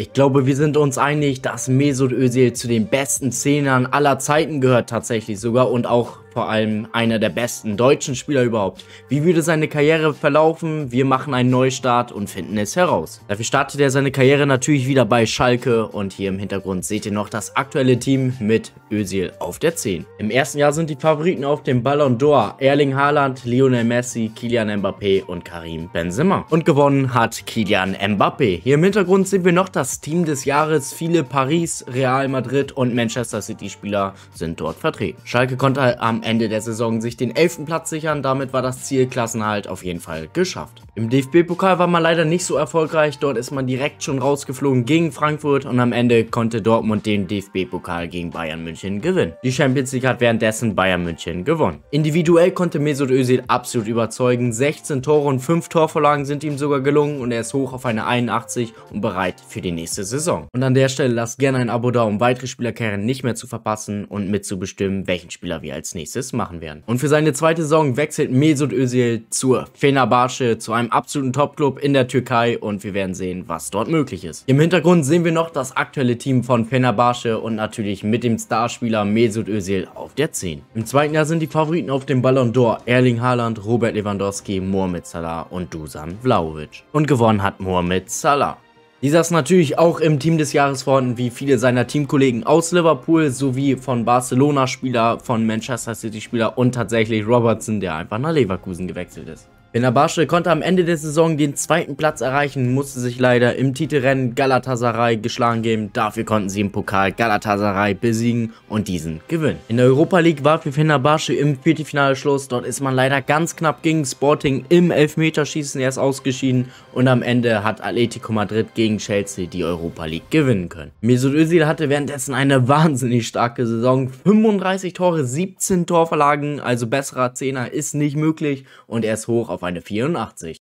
Ich glaube, wir sind uns einig, dass Mesut Özil zu den besten Zehnern aller Zeiten gehört tatsächlich sogar und auch vor allem einer der besten deutschen Spieler überhaupt. Wie würde seine Karriere verlaufen? Wir machen einen Neustart und finden es heraus. Dafür startet er seine Karriere natürlich wieder bei Schalke und hier im Hintergrund seht ihr noch das aktuelle Team mit Özil auf der 10. Im ersten Jahr sind die Favoriten auf dem Ballon d'Or Erling Haaland, Lionel Messi, Kylian Mbappé und Karim Benzema. Und gewonnen hat Kylian Mbappé. Hier im Hintergrund sehen wir noch das Team des Jahres. Viele Paris, Real Madrid und Manchester City Spieler sind dort vertreten. Schalke konnte am Ende der Saison sich den 11. Platz sichern. Damit war das Ziel Klassenhalt auf jeden Fall geschafft. Im DFB-Pokal war man leider nicht so erfolgreich. Dort ist man direkt schon rausgeflogen gegen Frankfurt und am Ende konnte Dortmund den DFB-Pokal gegen Bayern München gewinnen. Die Champions League hat währenddessen Bayern München gewonnen. Individuell konnte Mesut Özil absolut überzeugen. 16 Tore und 5 Torvorlagen sind ihm sogar gelungen und er ist hoch auf eine 81 und bereit für die nächste Saison. Und an der Stelle lasst gerne ein Abo da, um weitere Spielerkarrieren nicht mehr zu verpassen und mitzubestimmen, welchen Spieler wir als nächstes nächstes machen werden. Und für seine zweite Saison wechselt Mesut Özil zur Fenerbahce, zu einem absoluten Topclub in der Türkei und wir werden sehen, was dort möglich ist. Im Hintergrund sehen wir noch das aktuelle Team von Fenerbahce und natürlich mit dem Starspieler Mesut Özil auf der 10. Im zweiten Jahr sind die Favoriten auf dem Ballon d'Or Erling Haaland, Robert Lewandowski, Mohamed Salah und Dusan Vlaovic. Und gewonnen hat Mohamed Salah. Dieser ist natürlich auch im Team des Jahres vorhanden, wie viele seiner Teamkollegen aus Liverpool, sowie von Barcelona-Spieler, von Manchester City-Spieler und tatsächlich Robertson, der einfach nach Leverkusen gewechselt ist. Fenerbahce konnte am Ende der Saison den zweiten Platz erreichen, musste sich leider im Titelrennen Galatasaray geschlagen geben. Dafür konnten sie im Pokal Galatasaray besiegen und diesen gewinnen. In der Europa League war für Fenerbahce im Viertelfinale Schluss. Dort ist man leider ganz knapp gegen Sporting im Elfmeterschießen erst ausgeschieden und am Ende hat Atletico Madrid gegen Chelsea die Europa League gewinnen können. Mesut Özil hatte währenddessen eine wahnsinnig starke Saison. 35 Tore, 17 Torverlagen, also besserer Zehner ist nicht möglich und er ist hoch auf auf eine 84.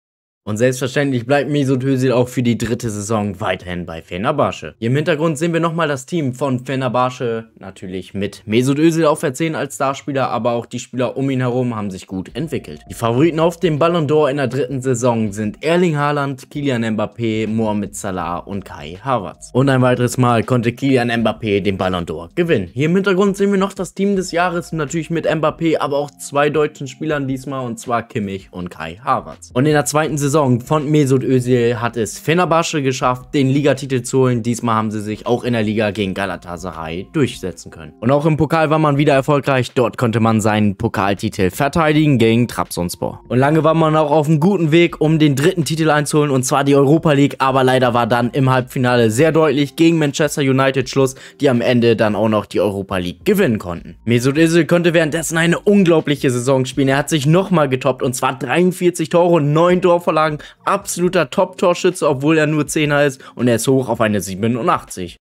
Und selbstverständlich bleibt Mesut Özil auch für die dritte Saison weiterhin bei Fenerbahce. Hier im Hintergrund sehen wir nochmal das Team von Fenerbahce, natürlich mit Mesut Özil auf der 10 als Starspieler, aber auch die Spieler um ihn herum haben sich gut entwickelt. Die Favoriten auf dem Ballon d'Or in der dritten Saison sind Erling Haaland, Kylian Mbappé, Mohamed Salah und Kai Havertz. Und ein weiteres Mal konnte Kylian Mbappé den Ballon d'Or gewinnen. Hier im Hintergrund sehen wir noch das Team des Jahres, natürlich mit Mbappé, aber auch zwei deutschen Spielern diesmal, und zwar Kimmich und Kai Havertz. Und in der zweiten Saison Saison von Mesut Özil hat es Fenerbahce geschafft, den Ligatitel zu holen. Diesmal haben sie sich auch in der Liga gegen Galatasaray durchsetzen können. Und auch im Pokal war man wieder erfolgreich. Dort konnte man seinen Pokaltitel verteidigen gegen Trabzonspor. Und lange war man auch auf einem guten Weg, um den dritten Titel einzuholen, und zwar die Europa League. Aber leider war dann im Halbfinale sehr deutlich gegen Manchester United Schluss, die am Ende dann auch noch die Europa League gewinnen konnten. Mesut Özil konnte währenddessen eine unglaubliche Saison spielen. Er hat sich nochmal getoppt, und zwar 43 Tore und 9 Torvorlagen sagen, absoluter Top-Torschütze, obwohl er nur 10er ist und er ist hoch auf eine 87.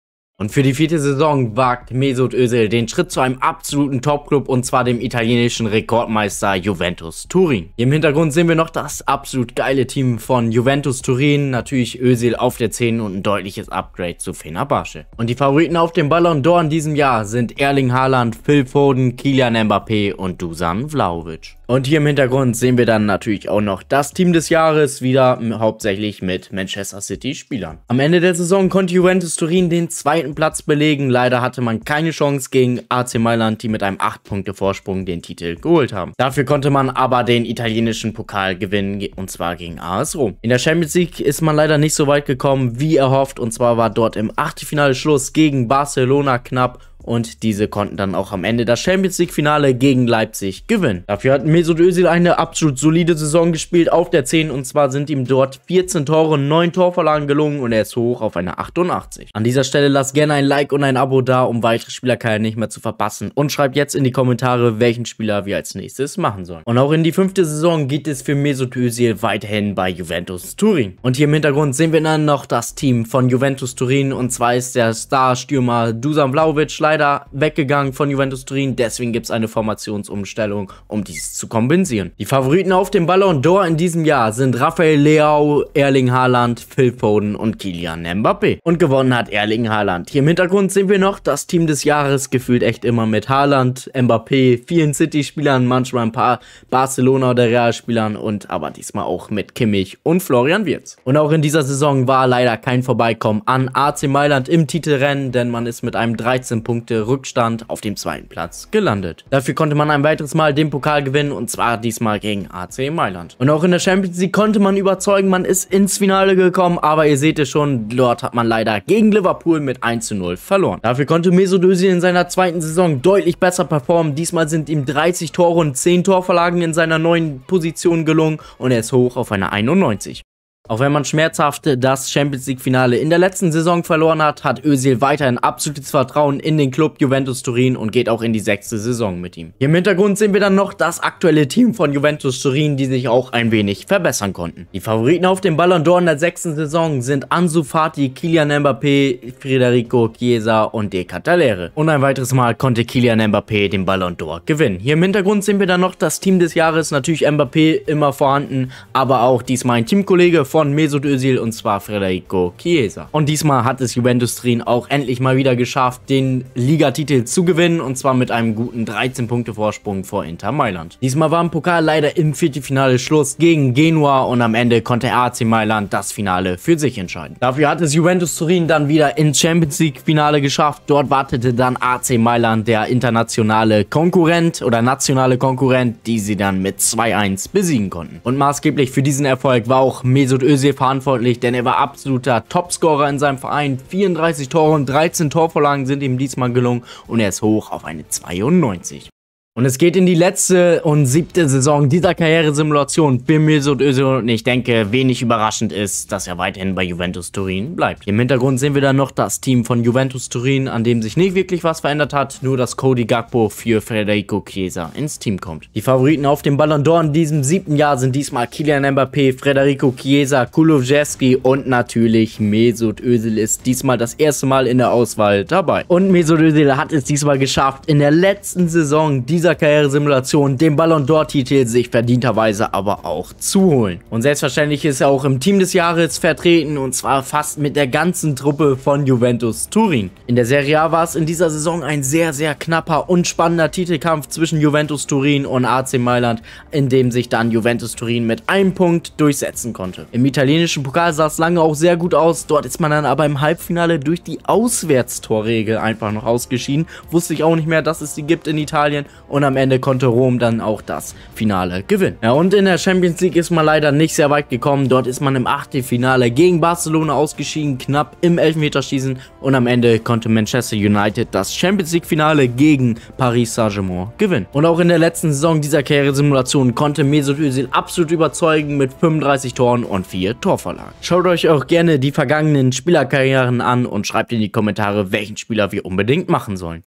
Und für die vierte Saison wagt Mesut Özil den Schritt zu einem absoluten Topclub und zwar dem italienischen Rekordmeister Juventus Turin. Im Hintergrund sehen wir noch das absolut geile Team von Juventus Turin, natürlich Özil auf der 10 und ein deutliches Upgrade zu Fenerbahce. Und die Favoriten auf dem Ballon d'Or in diesem Jahr sind Erling Haaland, Phil Foden, Kylian Mbappé und Dusan Vlaovic. Und hier im Hintergrund sehen wir dann natürlich auch noch das Team des Jahres, wieder hauptsächlich mit Manchester City Spielern. Am Ende der Saison konnte Juventus Turin den zweiten Platz belegen. Leider hatte man keine Chance gegen AC Mailand, die mit einem 8 Punkte Vorsprung den Titel geholt haben. Dafür konnte man aber den italienischen Pokal gewinnen, und zwar gegen AS Rom. In der Champions League ist man leider nicht so weit gekommen, wie erhofft, und zwar war dort im Achtelfinale Schluss gegen Barcelona knapp und diese konnten dann auch am Ende das Champions League Finale gegen Leipzig gewinnen. Dafür hat Mesut Özil eine absolut solide Saison gespielt auf der 10 und zwar sind ihm dort 14 Tore und 9 Torverlagen gelungen und er ist hoch auf eine 88. An dieser Stelle lasst gerne ein Like und ein Abo da, um weitere Spielerkarrieren nicht mehr zu verpassen und schreibt jetzt in die Kommentare, welchen Spieler wir als nächstes machen sollen. Und auch in die fünfte Saison geht es für Mesut Özil weiterhin bei Juventus Turin. Und hier im Hintergrund sehen wir dann noch das Team von Juventus Turin und zwar ist der Star-Stürmer Dusan Vlaovic leider leider weggegangen von Juventus Turin, deswegen gibt es eine Formationsumstellung, um dies zu kompensieren. Die Favoriten auf dem Ballon d'Or in diesem Jahr sind Rafael Leao, Erling Haaland, Phil Foden und Kylian Mbappé. Und gewonnen hat Erling Haaland. Hier im Hintergrund sehen wir noch das Team des Jahres, gefühlt echt immer mit Haaland, Mbappé, vielen City-Spielern, manchmal ein paar Barcelona- oder Real-Spielern und aber diesmal auch mit Kimmich und Florian Wirtz. Und auch in dieser Saison war leider kein Vorbeikommen an AC Mailand im Titelrennen, denn man ist mit einem 13 Punkte Rückstand auf dem zweiten Platz gelandet. Dafür konnte man ein weiteres Mal den Pokal gewinnen und zwar diesmal gegen AC Mailand. Und auch in der Champions League konnte man überzeugen, man ist ins Finale gekommen, aber ihr seht es schon, dort hat man leider gegen Liverpool mit 1 zu 0 verloren. Dafür konnte Mesut Özil in seiner zweiten Saison deutlich besser performen. Diesmal sind ihm 30 Tore und 10 Torverlagen in seiner neuen Position gelungen und er ist hoch auf eine 91. Auch wenn man schmerzhaft das Champions League Finale in der letzten Saison verloren hat, hat Özil weiterhin absolutes Vertrauen in den Club Juventus Turin und geht auch in die sechste Saison mit ihm. Hier im Hintergrund sehen wir dann noch das aktuelle Team von Juventus Turin, die sich auch ein wenig verbessern konnten. Die Favoriten auf dem Ballon d'Or in der sechsten Saison sind Ansu Fati, Kylian Mbappé, Federico Chiesa und De Catalere. Und ein weiteres Mal konnte Kylian Mbappé den Ballon d'Or gewinnen. Hier im Hintergrund sehen wir dann noch das Team des Jahres, natürlich Mbappé immer vorhanden, aber auch diesmal ein Teamkollege von Mesut Özil und zwar Federico Chiesa. Und diesmal hat es Juventus Turin auch endlich mal wieder geschafft, den Ligatitel zu gewinnen und zwar mit einem guten 13 Punkte Vorsprung vor Inter Mailand. Diesmal war im Pokal leider im Viertelfinale Schluss gegen Genua und am Ende konnte AC Mailand das Finale für sich entscheiden. Dafür hat es Juventus Turin dann wieder ins Champions League Finale geschafft. Dort wartete dann AC Mailand, der internationale Konkurrent oder nationale Konkurrent, die sie dann mit 2-1 besiegen konnten. Und maßgeblich für diesen Erfolg war auch Mesut Özil verantwortlich, denn er war absoluter Topscorer in seinem Verein. 34 Tore und 13 Torvorlagen sind ihm diesmal gelungen und er ist hoch auf eine 92. Und es geht in die letzte und siebte Saison dieser Karrieresimulation für Mesut Özil und ich denke, wenig überraschend ist, dass er weiterhin bei Juventus Turin bleibt. Im Hintergrund sehen wir dann noch das Team von Juventus Turin, an dem sich nicht wirklich was verändert hat, nur dass Cody Gagbo für Federico Chiesa ins Team kommt. Die Favoriten auf dem Ballon d'Or in diesem siebten Jahr sind diesmal Kylian Mbappé, Federico Chiesa, Kulowski und natürlich Mesut Özil ist diesmal das erste Mal in der Auswahl dabei. Und Mesut Özil hat es diesmal geschafft, in der letzten Saison diese dieser Karrieresimulation den Ballon d'Or-Titel sich verdienterweise aber auch zu holen. Und selbstverständlich ist er auch im Team des Jahres vertreten und zwar fast mit der ganzen Truppe von Juventus Turin. In der Serie A war es in dieser Saison ein sehr, sehr knapper und spannender Titelkampf zwischen Juventus Turin und AC Mailand, in dem sich dann Juventus Turin mit einem Punkt durchsetzen konnte. Im italienischen Pokal sah es lange auch sehr gut aus, dort ist man dann aber im Halbfinale durch die Auswärtstorregel einfach noch ausgeschieden. Wusste ich auch nicht mehr, dass es die gibt in Italien und am Ende konnte Rom dann auch das Finale gewinnen. Ja, und in der Champions League ist man leider nicht sehr weit gekommen. Dort ist man im Achtelfinale gegen Barcelona ausgeschieden, knapp im Elfmeterschießen und am Ende konnte Manchester United das Champions League Finale gegen Paris Saint-Germain gewinnen. Und auch in der letzten Saison dieser Karrieresimulation konnte Mesut Özil absolut überzeugen mit 35 Toren und 4 Torvorlagen. Schaut euch auch gerne die vergangenen Spielerkarrieren an und schreibt in die Kommentare, welchen Spieler wir unbedingt machen sollen.